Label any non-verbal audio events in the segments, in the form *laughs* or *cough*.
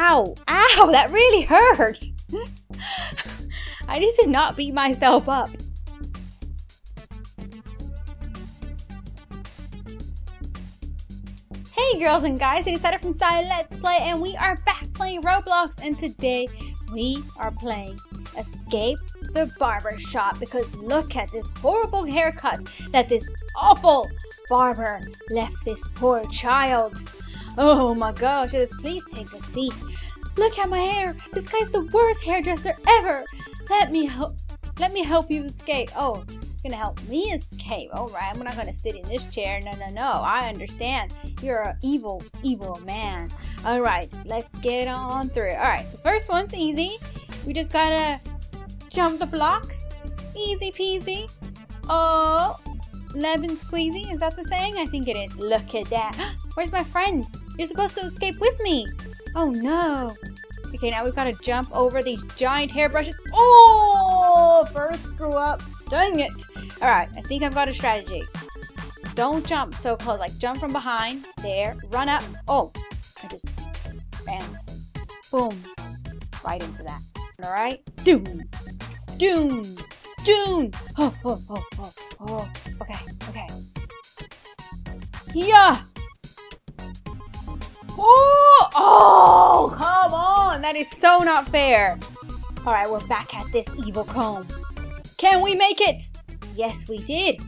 Ow! Ow! That really hurt! *laughs* I need to not beat myself up. Hey girls and guys, it is Sada from Zai Let's Play and we are back playing Roblox and today we are playing Escape the Barber Shop because look at this horrible haircut that this awful barber left this poor child. Oh my gosh, please take a seat. Look at my hair. This guy's the worst hairdresser ever. Let me help. Let me help you escape. Oh, you're gonna help me escape. All right, I'm not gonna sit in this chair. No, no, no. I understand. You're an evil, evil man. All right, let's get on through. All right, so first one's easy. We just gotta jump the blocks. Easy peasy. Oh, lemon squeezy. Is that the saying? I think it is. Look at that. *gasps* Where's my friend? You're supposed to escape with me. Oh no. Okay, now we've got to jump over these giant hairbrushes. Oh, first screw up. Dang it. All right, I think I've got a strategy. Don't jump so close. Like, jump from behind. There. Run up. Oh, I just, bam. Boom. Right into that. All right. Doom. Doom. Doom. Oh, oh, oh, oh, oh. Okay, okay. Yeah. Oh, oh, come on. That is so not fair. All right, we're back at this evil comb. Can we make it? Yes, we did.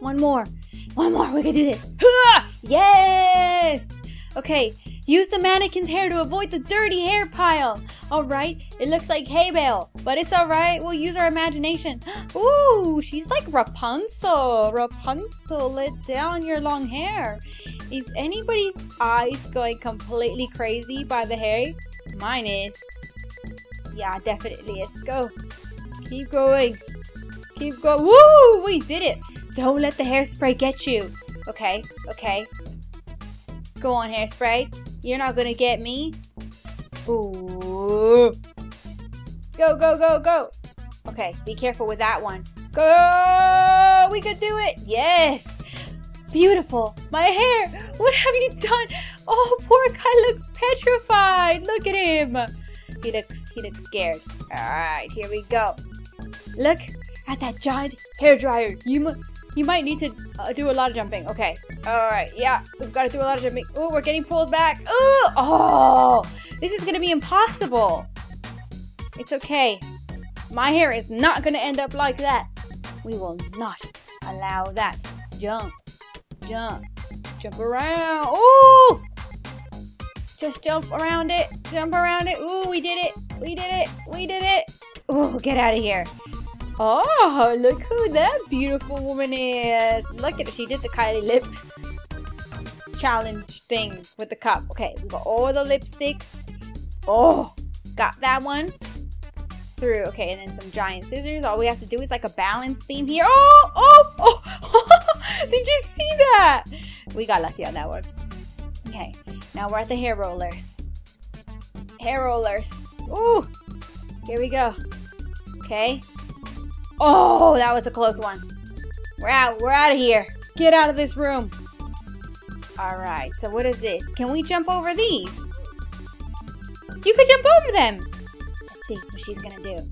One more. One more. We can do this. Yes. Okay. Use the mannequin's hair to avoid the dirty hair pile. All right. It looks like hay bale, but it's all right. We'll use our imagination. *gasps* Ooh, she's like Rapunzel. Rapunzel, let down your long hair. Is anybody's eyes going completely crazy by the hair? Mine is. Yeah, definitely is. Go. Keep going. Keep going. Woo! We did it. Don't let the hairspray get you. Okay, okay. Go on, hairspray. You're not gonna get me. Ooh. Go, go, go, go. Okay, be careful with that one. Go! We could do it. Yes. Beautiful. My hair. What have you done? Oh, poor guy looks petrified. Look at him. He looks he looks scared. All right, here we go. Look at that giant hair dryer. You you might need to uh, do a lot of jumping. Okay. All right. Yeah, we've got to do a lot of jumping. Oh, we're getting pulled back. Ooh, oh, this is gonna be impossible. It's okay. My hair is not gonna end up like that. We will not allow that. Jump jump. Jump around. Ooh! Just jump around it. Jump around it. Ooh, we did it. We did it. We did it. Ooh, get out of here. Oh, look who that beautiful woman is. Look at her. She did the Kylie lip challenge thing with the cup. Okay, we got all the lipsticks. Oh, got that one through. Okay, and then some giant scissors. All we have to do is like a balance theme here. Oh, oh, oh. *laughs* *laughs* Did you see that? We got lucky on that one. Okay, now we're at the hair rollers. Hair rollers. Ooh, here we go. Okay. Oh, that was a close one. We're out. We're out of here. Get out of this room. All right, so what is this? Can we jump over these? You could jump over them. Let's see what she's gonna do.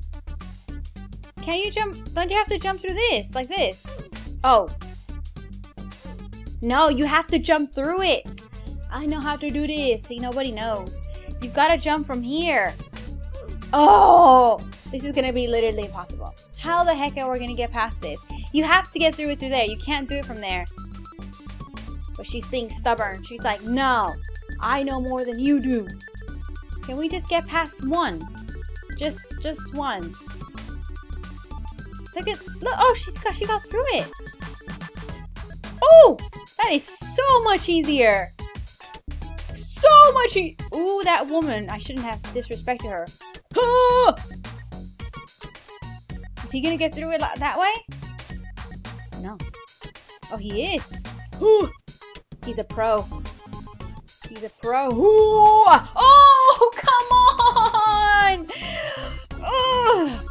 Can you jump? Don't you have to jump through this? Like this? Oh. No, you have to jump through it. I know how to do this. See, nobody knows. You've got to jump from here. Oh, this is going to be literally impossible. How the heck are we going to get past this? You have to get through it through there. You can't do it from there. But she's being stubborn. She's like, no, I know more than you do. Can we just get past one? Just, just one. Look at, look, oh, she's got, she got through it. Oh, that is so much easier. So much e Ooh, that woman. I shouldn't have disrespected her. Oh! *gasps* Is he gonna get through it that way? No. Oh, he is. Ooh. He's a pro. He's a pro. Ooh. Oh, *laughs* come on! *sighs*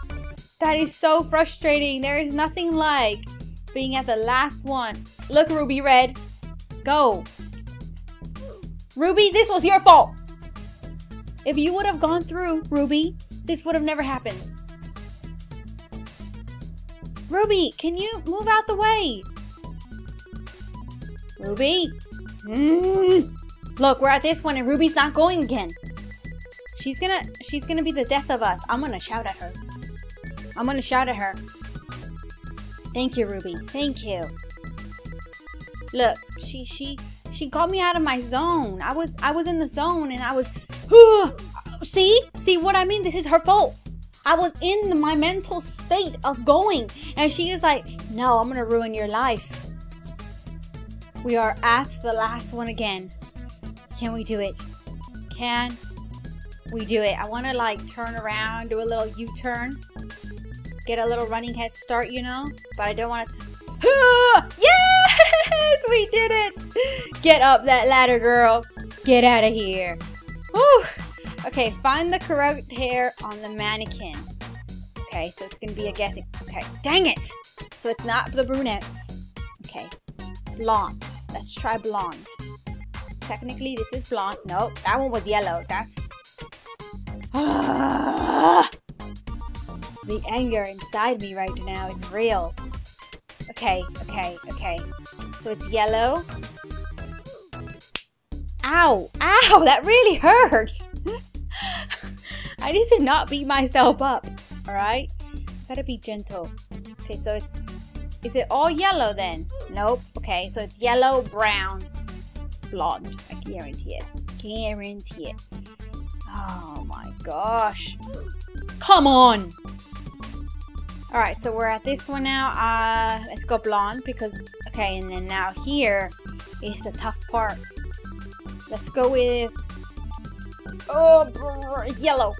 That is so frustrating. There is nothing like being at the last one. Look, Ruby Red. Go. Ruby, this was your fault. If you would have gone through, Ruby, this would have never happened. Ruby, can you move out the way? Ruby? Mm. Look, we're at this one and Ruby's not going again. She's gonna, she's gonna be the death of us. I'm gonna shout at her. I'm gonna shout at her. Thank you, Ruby. Thank you. Look, she, she, she got me out of my zone. I was, I was in the zone and I was, see, see what I mean? This is her fault. I was in my mental state of going. And she is like, no, I'm going to ruin your life. We are at the last one again. Can we do it? Can we do it? I want to like turn around, do a little U-turn. Get a little running head start, you know? But I don't want to... *gasps* yes! We did it! Get up that ladder, girl. Get out of here. Whew. Okay, find the correct hair on the mannequin. Okay, so it's gonna be a guessing. Okay, dang it! So it's not the brunettes. Okay, blonde. Let's try blonde. Technically, this is blonde. Nope, that one was yellow. That's... *sighs* Ah! The anger inside me right now is real. Okay, okay, okay. So it's yellow. Ow! Ow! *laughs* That really hurts! *laughs* I need to not beat myself up. Alright? Gotta be gentle. Okay, so it's... Is it all yellow then? Nope. Okay, so it's yellow, brown, blonde. I guarantee it. Guarantee it. Oh my gosh. Come on! Alright, so we're at this one now. Uh, let's go blonde because... Okay, and then now here is the tough part. Let's go with Oh, yellow.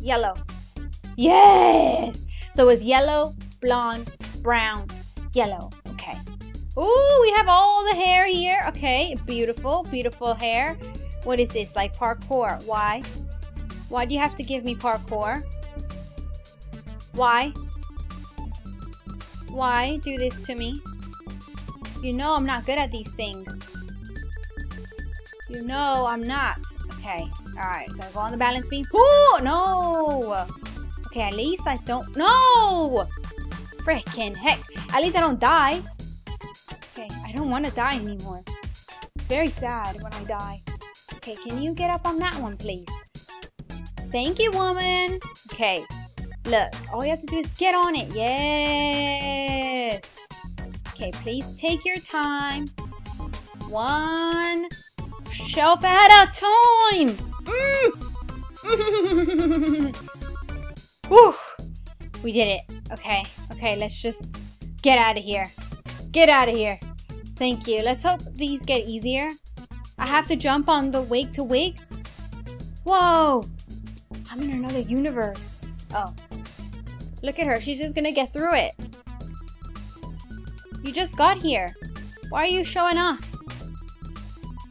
Yellow. Yes! So it's yellow, blonde, brown, yellow. Okay. Ooh, we have all the hair here. Okay, beautiful, beautiful hair. What is this? Like parkour. Why? Why do you have to give me parkour? Why? Why do this to me? You know I'm not good at these things. You know I'm not. Okay. Alright. Gotta go on the balance beam. Oh, no! Okay, at least I don't... No! Freaking heck. At least I don't die. Okay, I don't want to die anymore. It's very sad when I die. Okay, can you get up on that one, please? Thank you, woman. Okay, look. All you have to do is get on it. Yes. Okay, please take your time. One, shelf at a time. Mm. *laughs* We did it. Okay. Okay, let's just get out of here. Get out of here. Thank you. Let's hope these get easier. I have to jump on the wake to wake. Whoa. I'm in another universe. Oh. Look at her. She's just gonna get through it. You just got here. Why are you showing off?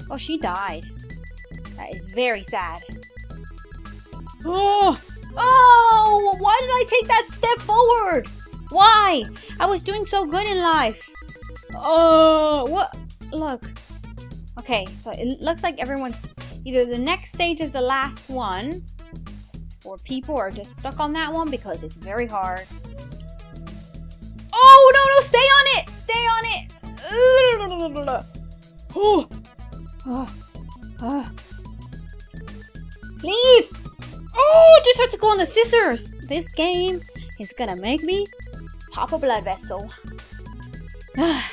Oh, she died. That is very sad. Oh! Oh! Why did I take that step forward? Why? I was doing so good in life. Oh, what? Look. Okay, so it looks like everyone's... Either the next stage is the last one, or people are just stuck on that one because it's very hard. Oh, no, no, stay on it! Stay on it! Please! Oh, just have to go on the scissors. This game is gonna make me pop a blood vessel. *sighs* I'm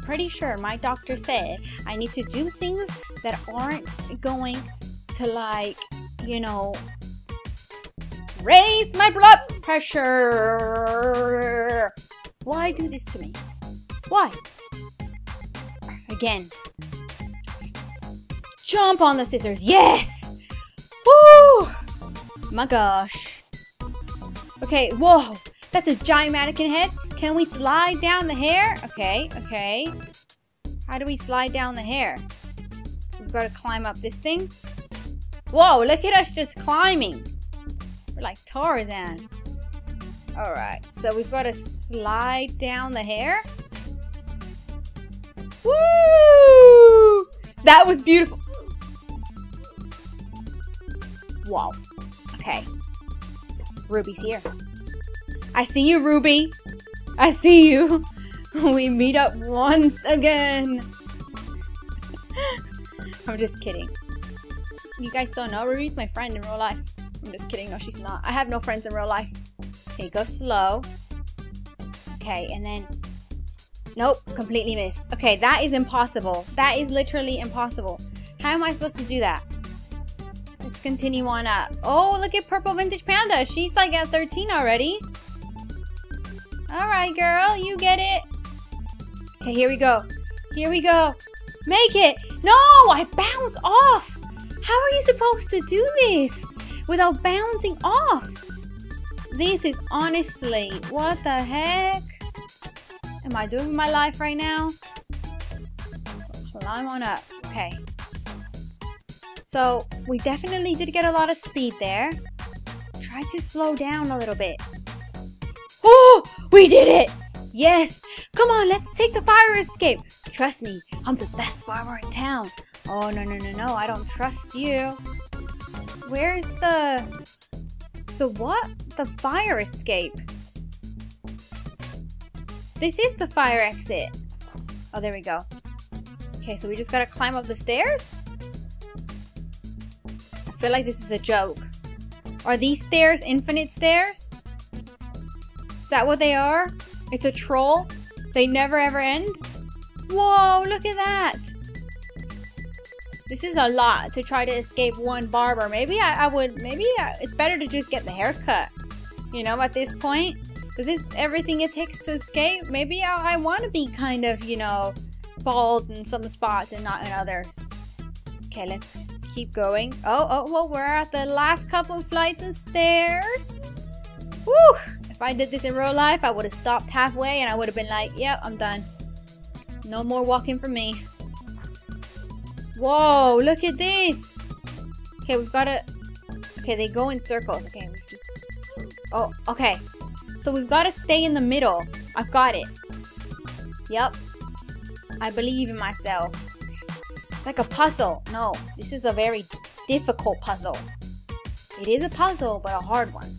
pretty sure my doctor said I need to do things that aren't going to like, you know, raise my blood pressure. Why do this to me? Why? Again. Jump on the scissors. Yes! Woo! My gosh. Okay, whoa. That's a giant mannequin head. Can we slide down the hair? Okay, okay. How do we slide down the hair? We've got to climb up this thing. Whoa, look at us just climbing. We're like Tarzan. Alright, so we've got to slide down the hair. Woo! That was beautiful. Whoa. Okay. Ruby's here. I see you, Ruby. I see you. *laughs* We meet up once again. *laughs* I'm just kidding. You guys don't know, Ruby's my friend in real life. I'm just kidding. No, she's not. I have no friends in real life. Okay, go slow. Okay, and then... Nope, completely missed. Okay, that is impossible. That is literally impossible. How am I supposed to do that? Let's continue on up. Oh, look at Purple Vintage Panda. She's like at 13 already. Alright, girl. You get it. Okay, here we go. Here we go. Make it. No, I bounce off. How are you supposed to do this without bouncing off? This is honestly, what the heck am I doing with my life right now? Climb on up. Okay. So we definitely did get a lot of speed there. Try to slow down a little bit. Oh, we did it! Yes! Come on, let's take the fire escape. Trust me, I'm the best barber in town. Oh, no, no, no, no, I don't trust you. Where's the... The what? The fire escape. This is the fire exit. Oh, there we go. Okay, so we just gotta climb up the stairs? I feel like this is a joke. Are these stairs infinite stairs? Is that what they are? It's a troll? They never ever end? Whoa, look at that! This is a lot to try to escape one barber. Maybe I, I would, maybe I, it's better to just get the haircut. You know, at this point. Because this everything it takes to escape? Maybe I, I want to be kind of, you know, bald in some spots and not in others. Okay, let's keep going. Oh, oh, well, we're at the last couple flights of stairs. Woo! If I did this in real life, I would have stopped halfway and I would have been like, yep, I'm done. No more walking for me. Whoa, look at this. Okay, we've got to... Okay, they go in circles. Okay, we just... Oh, okay. So we've got to stay in the middle. I've got it. Yep. I believe in myself. It's like a puzzle. No, this is a very difficult puzzle. It is a puzzle, but a hard one.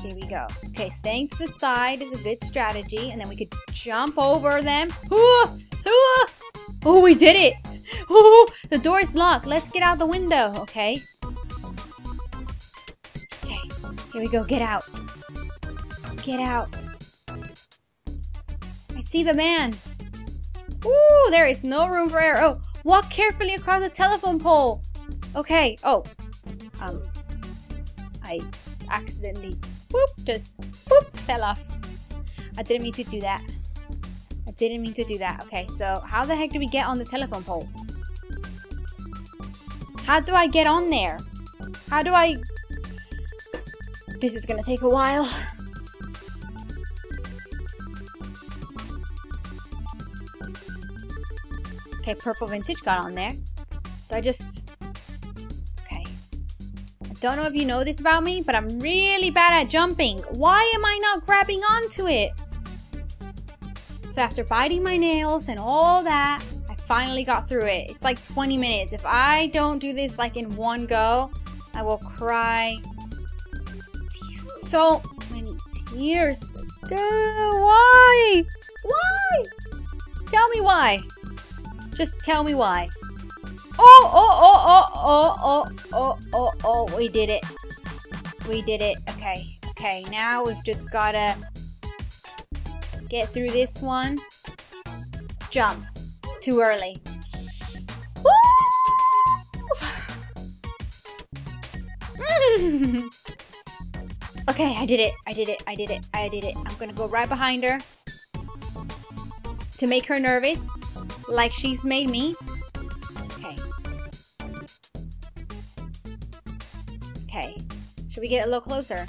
Here we go. Okay, staying to the side is a good strategy, and then we could jump over them. Ooh. Oh, we did it! Oh, the door is locked. Let's get out the window, okay? Okay, here we go. Get out. Get out. I see the man. Ooh, there is no room for error. Oh, walk carefully across the telephone pole. Okay. Oh, um, I accidentally, whoop, just, whoop, fell off. I didn't mean to do that. Didn't mean to do that. Okay, so how the heck do we get on the telephone pole? How do I get on there? How do I... This is gonna take a while. Okay, purple vintage got on there. Do I just... Okay. I don't know if you know this about me, but I'm really bad at jumping. Why am I not grabbing onto it? So after biting my nails and all that, I finally got through it. It's like 20 minutes. If I don't do this like in one go, I will cry so many tears. Why? Why? Tell me why. Just tell me why. Oh, oh, oh, oh, oh, oh, oh, oh, oh, we did it. We did it. Okay, okay, now we've just gotta get through this one. Jump. Too early. *laughs* okay, I did it. I did it. I did it. I did it. I'm gonna go right behind her to make her nervous, like she's made me. Okay. Okay. Should we get a little closer?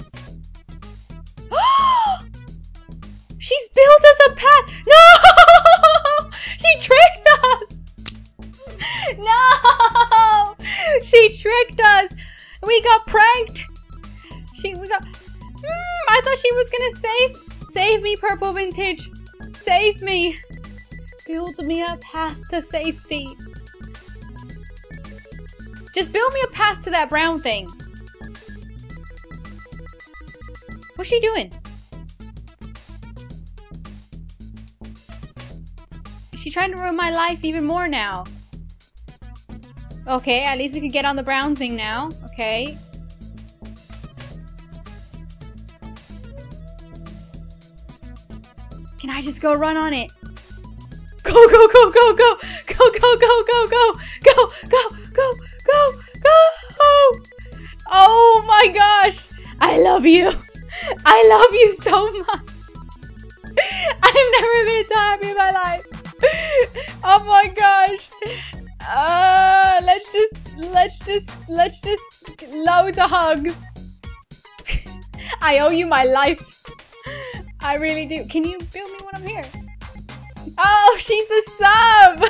She's built us a path. *laughs* No! she tricked us. No! She tricked us. We got pranked. She we got. Mm, I thought she was gonna save save me, purple vintage. Save me. Build me a path to safety. Just build me a path to that brown thing. What's she doing? Is she trying to ruin my life even more now? Okay, at least we can get on the brown thing now. Okay. Can I just go run on it? Go, go, go, go, go! Go, go, go, go, go! Go, go, go, go, go! Oh my gosh! I love you! I love you so *laughs* much! I've never been so happy in my life! *laughs* Oh my gosh! Uh, let's just, let's just, let's just, loads of hugs! *laughs* I owe you my life! I really do. Can you build me when I'm here? Oh, she's the sub!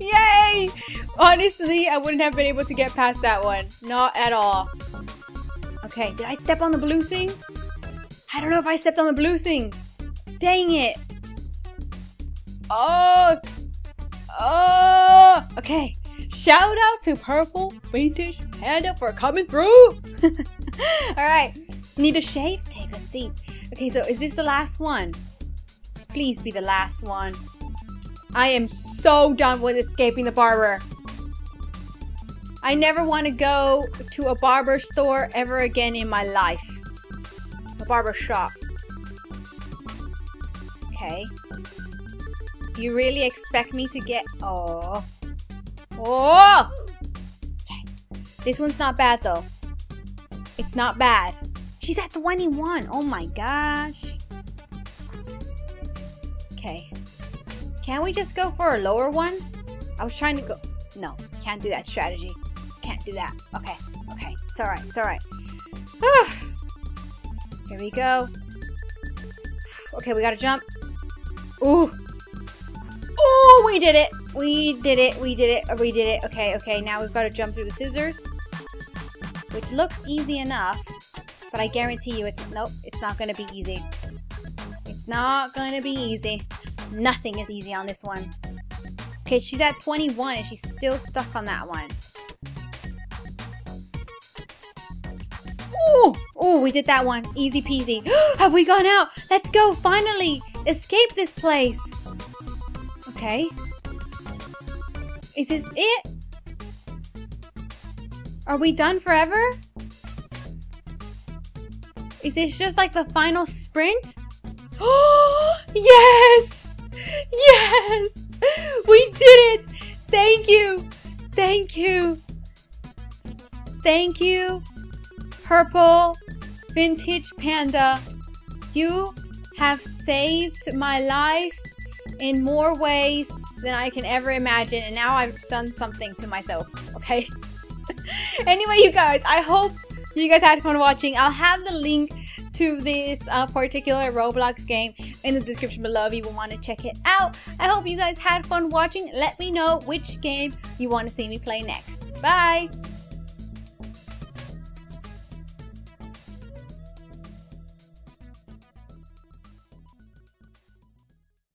*laughs* Yay! Honestly, I wouldn't have been able to get past that one. Not at all. Okay, did I step on the blue thing? I don't know if I stepped on the blue thing. Dang it. Oh. Oh. Okay. Shout out to Purple Vintage Panda for coming through. *laughs* Alright. Need a shave? Take a seat. Okay, so is this the last one? Please be the last one. I am so done with escaping the barber. I never want to go to a barber store ever again in my life. A barber shop. Okay. You really expect me to get... Oh. Oh! Okay. This one's not bad though. It's not bad. She's at 21. Oh my gosh. Okay. Can we just go for a lower one? I was trying to go... No, can't do that strategy. Can't do that. Okay, okay. It's alright, it's alright. Here we go. Okay, we gotta jump. Ooh. Ooh, we did it. We did it. We did it. We did it. Okay, okay. Now we've got to jump through the scissors. Which looks easy enough. But I guarantee you it's... Nope, it's not going to be easy. It's not going to be easy. Nothing is easy on this one. Okay, she's at 21 and she's still stuck on that one. Oh, oh, we did that one. Easy peasy. *gasps* Have we gone out? Let's go, finally. Escape this place. Okay. Is this it? Are we done forever? Is this just like the final sprint? Oh, *gasps* yes! Yes! We did it! Thank you! Thank you! Thank you, Purple Vintage Panda. You have saved my life in more ways than I can ever imagine, and now I've done something to myself, okay? *laughs* anyway, you guys, I hope you guys had fun watching. I'll have the link to this uh, particular Roblox game in the description below if you want to check it out. I hope you guys had fun watching. Let me know which game you want to see me play next. Bye!